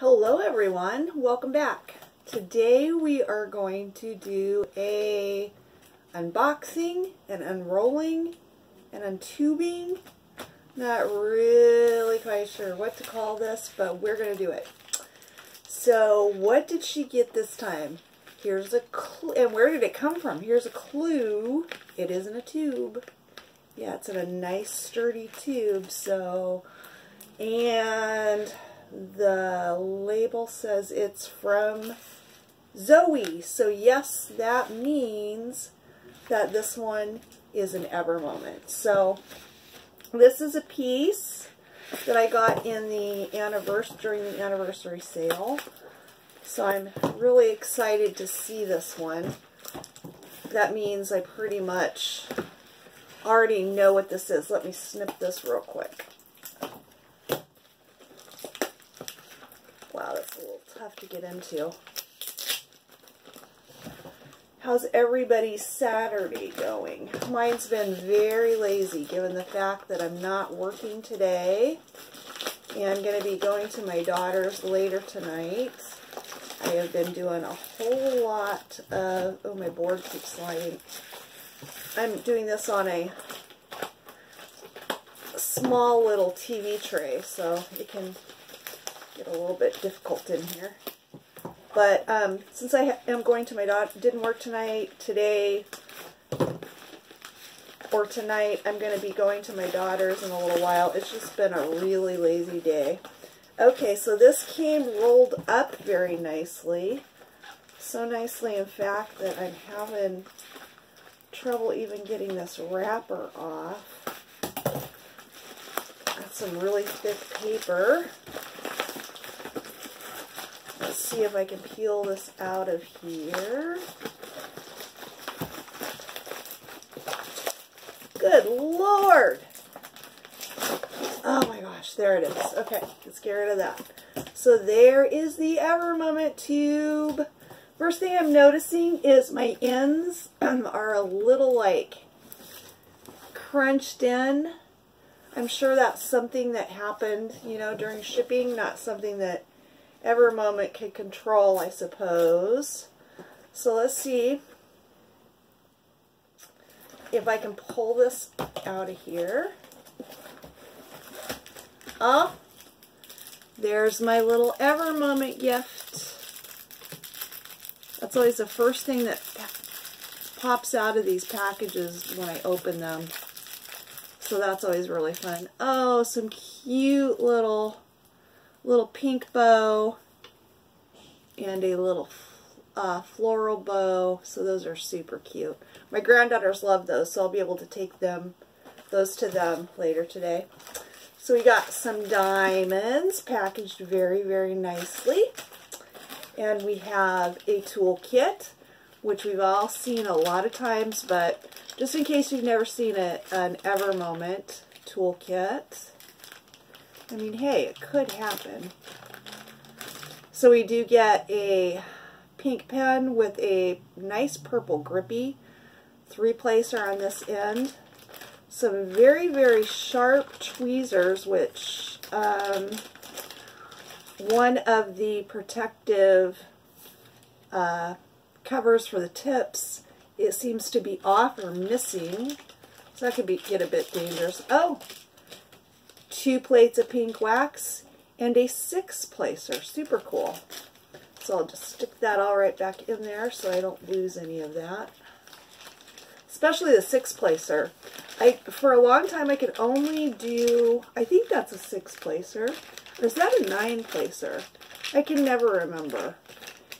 Hello everyone, welcome back. Today we are going to do a unboxing and unrolling and untubing. Not really quite sure what to call this, but we're going to do it. So what did she get this time? Here's a clue, and where did it come from? Here's a clue. It isn't a tube. Yeah, it's in a nice sturdy tube, so, and the label says it's from Zoe. So yes, that means that this one is an Ever Moment. So this is a piece that I got in the anniversary during the anniversary sale. So I'm really excited to see this one. That means I pretty much already know what this is. Let me snip this real quick. Wow, that's a little tough to get into. How's everybody's Saturday going? Mine's been very lazy given the fact that I'm not working today and I'm going to be going to my daughter's later tonight. I have been doing a whole lot of, oh my board keeps sliding. I'm doing this on a small little TV tray so it can get a little bit difficult in here. But um, since I am going to my daughter, didn't work tonight, today, or tonight, I'm going to be going to my daughter's in a little while. It's just been a really lazy day. Okay, so this came rolled up very nicely. So nicely, in fact, that I'm having trouble even getting this wrapper off. Got some really thick paper see if I can peel this out of here. Good Lord! Oh my gosh, there it is. Okay, let's get rid of that. So there is the Ever Moment tube. First thing I'm noticing is my ends um, are a little like crunched in. I'm sure that's something that happened, you know, during shipping, not something that Ever Moment can control, I suppose. So let's see if I can pull this out of here. Oh, there's my little Ever Moment gift. That's always the first thing that pops out of these packages when I open them. So that's always really fun. Oh, some cute little little pink bow and a little uh, floral bow. So those are super cute. My granddaughters love those, so I'll be able to take them, those to them later today. So we got some diamonds packaged very, very nicely. And we have a toolkit, which we've all seen a lot of times, but just in case you've never seen it, an Ever Moment toolkit. I mean, hey, it could happen. So we do get a pink pen with a nice purple grippy three placer on this end. Some very, very sharp tweezers, which um, one of the protective uh, covers for the tips, it seems to be off or missing. So that could be get a bit dangerous. Oh, two plates of pink wax, and a six placer. Super cool. So I'll just stick that all right back in there so I don't lose any of that. Especially the six placer. I For a long time I could only do, I think that's a six placer. Or is that a nine placer? I can never remember.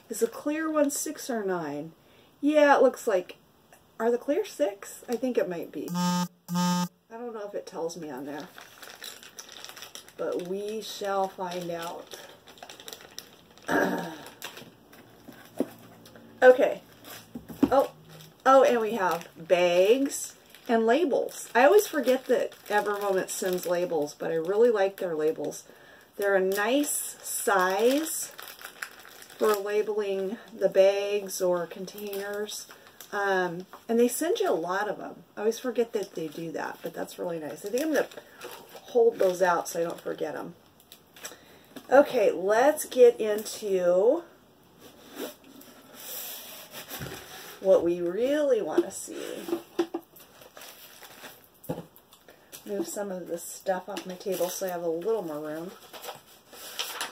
Is the clear one six or nine? Yeah, it looks like, are the clear six? I think it might be. I don't know if it tells me on there but we shall find out. okay. Oh, oh, and we have bags and labels. I always forget that Ever Moment sends labels, but I really like their labels. They're a nice size for labeling the bags or containers. Um, and they send you a lot of them. I always forget that they do that, but that's really nice. I think I'm going to hold those out so I don't forget them. Okay, let's get into what we really want to see. Move some of this stuff off my table so I have a little more room.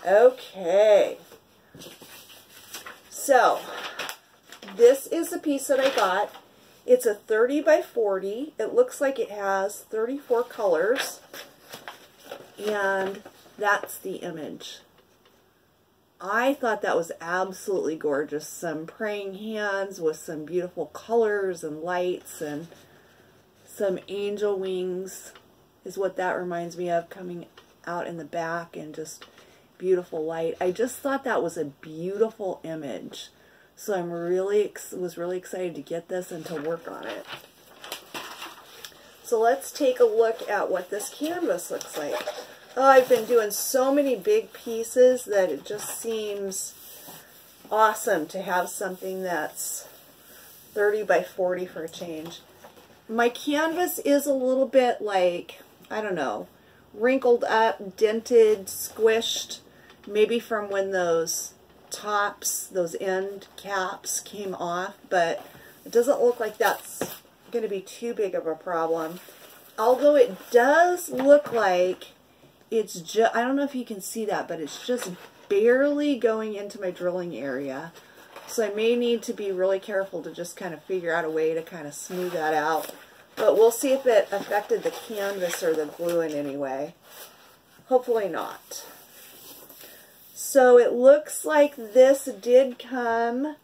Okay. So, this is the piece that I got. It's a 30 by 40. It looks like it has 34 colors. And that's the image. I thought that was absolutely gorgeous. Some praying hands with some beautiful colors and lights and some angel wings is what that reminds me of coming out in the back and just beautiful light. I just thought that was a beautiful image. So I'm really was really excited to get this and to work on it. So let's take a look at what this canvas looks like. Oh, I've been doing so many big pieces that it just seems awesome to have something that's 30 by 40 for a change. My canvas is a little bit like, I don't know, wrinkled up, dented, squished, maybe from when those tops, those end caps came off, but it doesn't look like that's going to be too big of a problem. Although it does look like it's just, I don't know if you can see that, but it's just barely going into my drilling area. So I may need to be really careful to just kind of figure out a way to kind of smooth that out. But we'll see if it affected the canvas or the glue in any way. Hopefully not. So it looks like this did come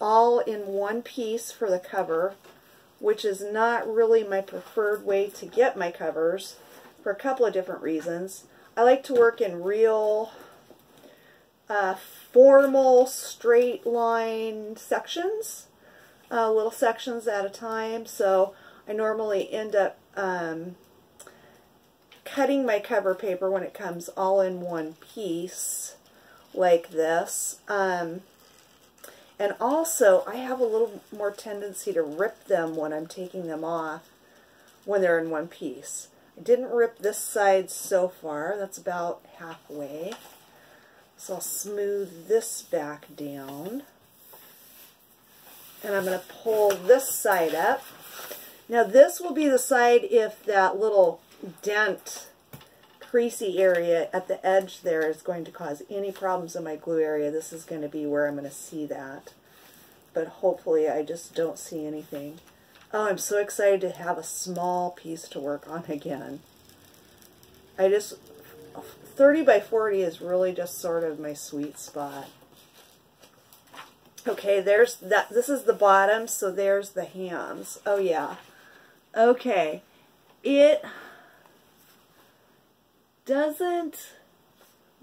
all in one piece for the cover, which is not really my preferred way to get my covers for a couple of different reasons. I like to work in real uh, formal straight line sections, uh, little sections at a time. So I normally end up um, cutting my cover paper when it comes all in one piece like this. Um, and also, I have a little more tendency to rip them when I'm taking them off when they're in one piece. I didn't rip this side so far. That's about halfway. So I'll smooth this back down. And I'm going to pull this side up. Now this will be the side if that little dent creasy area at the edge there is going to cause any problems in my glue area. This is going to be where I'm going to see that. But hopefully I just don't see anything. Oh, I'm so excited to have a small piece to work on again. I just, 30 by 40 is really just sort of my sweet spot. Okay, there's that. This is the bottom, so there's the hands. Oh, yeah. Okay. It doesn't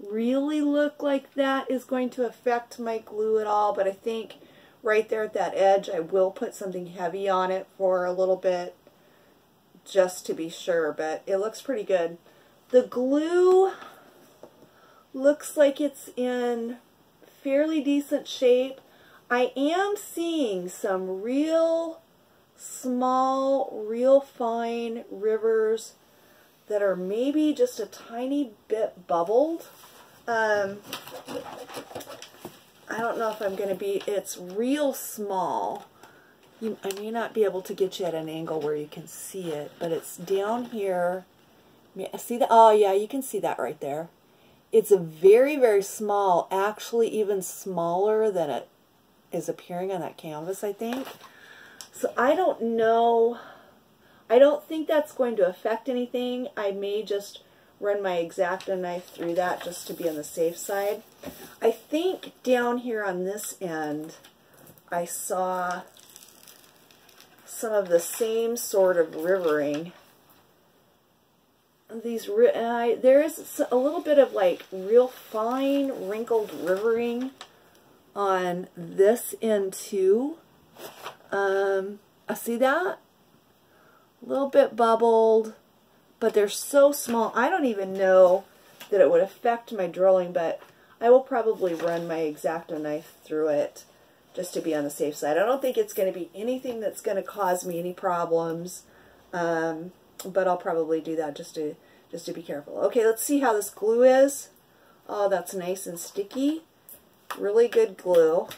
really look like that is going to affect my glue at all, but I think right there at that edge, I will put something heavy on it for a little bit just to be sure, but it looks pretty good. The glue looks like it's in fairly decent shape. I am seeing some real small, real fine rivers that are maybe just a tiny bit bubbled. Um, I don't know if I'm going to be, it's real small. You, I may not be able to get you at an angle where you can see it, but it's down here. See that? Oh, yeah, you can see that right there. It's a very, very small, actually even smaller than it is appearing on that canvas, I think. So I don't know. I don't think that's going to affect anything. I may just run my X-Acto knife through that just to be on the safe side. I think down here on this end, I saw some of the same sort of rivering. These there is a little bit of like real fine wrinkled rivering on this end too. Um, I see that a little bit bubbled but they're so small. I don't even know that it would affect my drilling, but I will probably run my X-Acto knife through it just to be on the safe side. I don't think it's going to be anything that's going to cause me any problems, um, but I'll probably do that just to just to be careful. Okay, let's see how this glue is Oh, that's nice and sticky. Really good glue.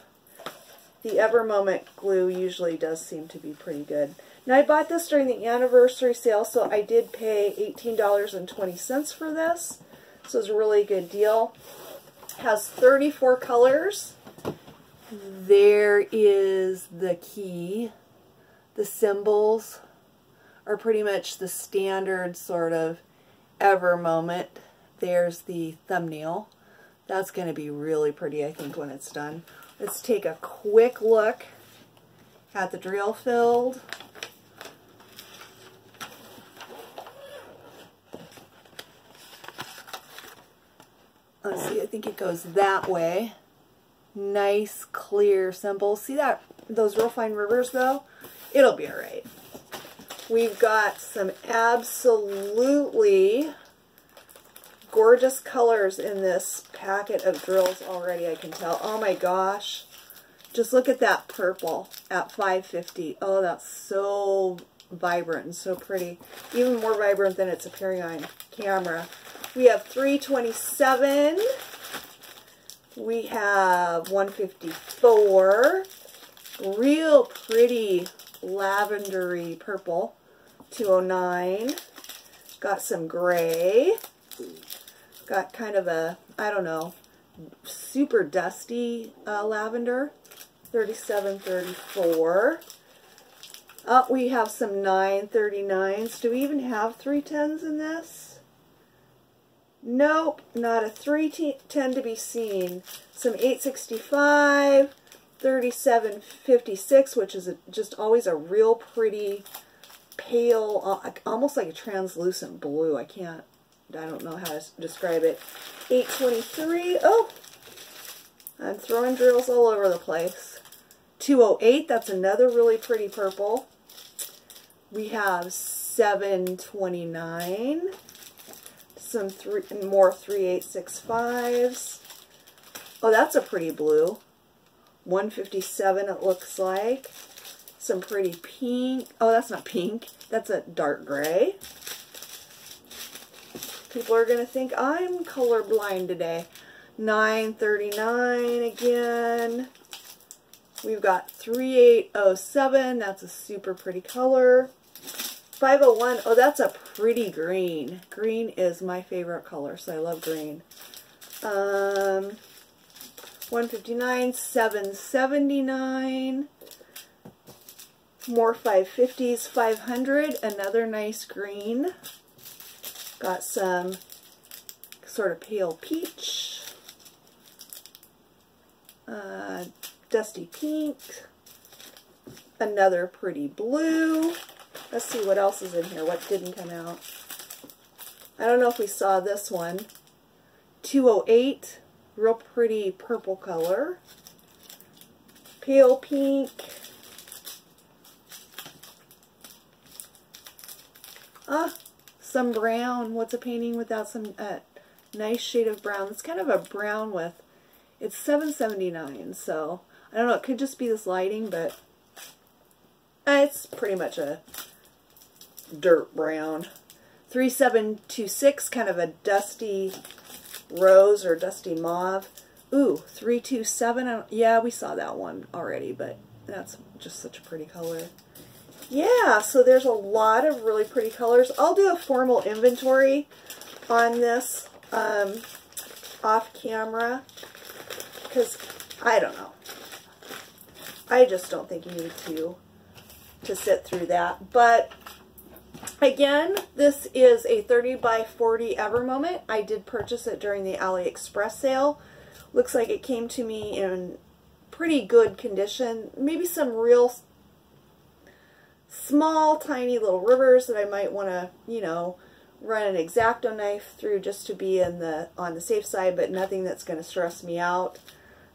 The Ever Moment glue usually does seem to be pretty good. Now, I bought this during the anniversary sale, so I did pay $18.20 for this. So it's a really good deal. It Has 34 colors. There is the key. The symbols are pretty much the standard sort of ever moment. There's the thumbnail. That's going to be really pretty, I think, when it's done. Let's take a quick look at the drill filled. Let's see, I think it goes that way. Nice, clear symbols. See that? Those real fine rivers, though? It'll be all right. We've got some absolutely gorgeous colors in this packet of drills already, I can tell. Oh my gosh. Just look at that purple at 550. Oh, that's so vibrant and so pretty. Even more vibrant than it's appearing on camera. We have 327. We have 154. Real pretty lavendery purple. 209. Got some gray. Got kind of a, I don't know, super dusty uh, lavender. 3734. Oh, we have some 939s. Do we even have 310s in this? Nope, not a 310 to be seen. Some 865, 3756, which is a, just always a real pretty pale, uh, almost like a translucent blue. I can't, I don't know how to describe it. 823, oh, I'm throwing drills all over the place. 208, that's another really pretty purple. We have 729, some three more 3865s. Oh, that's a pretty blue. 157 it looks like some pretty pink. Oh, that's not pink. That's a dark gray. People are going to think I'm colorblind today. 939 again. We've got 3807. That's a super pretty color. 501. Oh, that's a pretty green. Green is my favorite color, so I love green. Um, 159, 779. More 550s, 500, another nice green. Got some sort of pale peach. Uh, dusty pink. Another pretty blue. Let's see what else is in here. What didn't come out? I don't know if we saw this one. 208. Real pretty purple color. Pale pink. Ah, some brown. What's a painting without some uh, nice shade of brown? It's kind of a brown with, it's 7.79. So I don't know. It could just be this lighting, but uh, it's pretty much a dirt brown. 3726, kind of a dusty rose or dusty mauve. Ooh, 327. Yeah, we saw that one already, but that's just such a pretty color yeah, so there's a lot of really pretty colors. I'll do a formal inventory on this um, off camera because I don't know. I just don't think you need to to sit through that. But again, this is a 30 by 40 Ever Moment. I did purchase it during the AliExpress sale. Looks like it came to me in pretty good condition. Maybe some real small, tiny little rivers that I might want to, you know, run an X-Acto knife through just to be in the on the safe side, but nothing that's going to stress me out.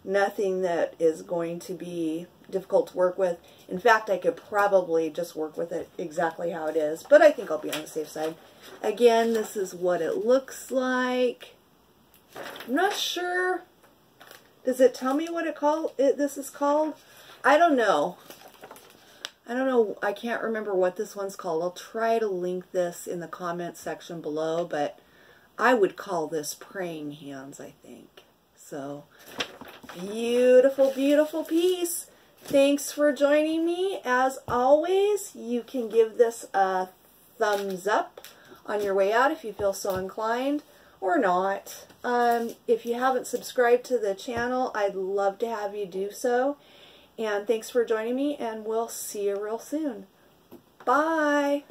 Nothing that is going to be difficult to work with. In fact, I could probably just work with it exactly how it is, but I think I'll be on the safe side. Again, this is what it looks like. I'm not sure. Does it tell me what it call it this is called? I don't know. I don't know, I can't remember what this one's called. I'll try to link this in the comments section below, but I would call this praying hands, I think. So, beautiful, beautiful piece. Thanks for joining me. As always, you can give this a thumbs up on your way out if you feel so inclined or not. Um, if you haven't subscribed to the channel, I'd love to have you do so. And thanks for joining me, and we'll see you real soon. Bye!